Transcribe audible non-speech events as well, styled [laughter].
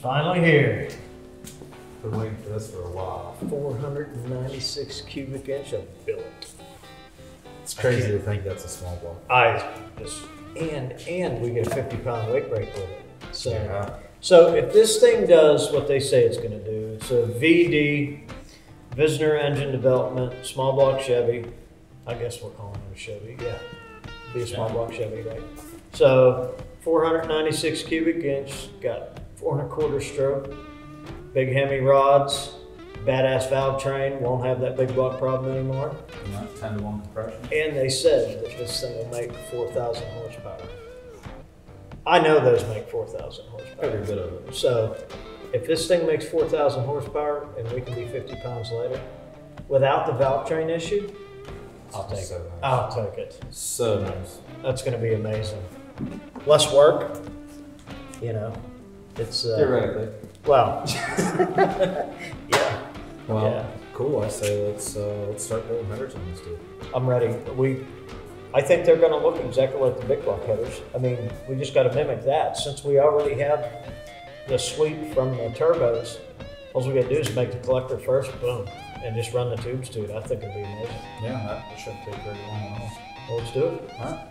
finally here. Been waiting for this for a while. Four hundred and ninety-six cubic inch of billet. It's crazy to think that's a small block. I just, and, and we get a fifty pound weight break with it. So, Yeah. so if this thing does what they say it's gonna do, it's a VD, Visner Engine Development, small block Chevy. I guess we're calling it a Chevy, yeah. Be a small Yeah. block Chevy, right? So four hundred ninety-six cubic inch, got four and a quarter stroke, big Hemi rods, badass valve train, won't have that big block problem anymore. Not ten to one compression. And they said that this thing will make four thousand horsepower. I know those make four thousand horsepower. Every bit of it. So if this thing makes four thousand horsepower and we can be fifty pounds lighter, without the valve train issue, I'll take so it. nice. I'll take it. So nice. That's gonna be amazing. Less work, you know. It's uh, Theoretically. well, [laughs] yeah. Well, Yeah. cool. I say let's uh, let's start building headers on this dude. I'm ready. We, I think they're going to look exactly like the big block headers. I mean, we just got to mimic that. Since we already have the sweep from the turbos, all we got to do is make the collector first, boom, and just run the tubes to it. I think it'd be amazing. Yeah, that shouldn't take very long at all. Well, let's do it. All right.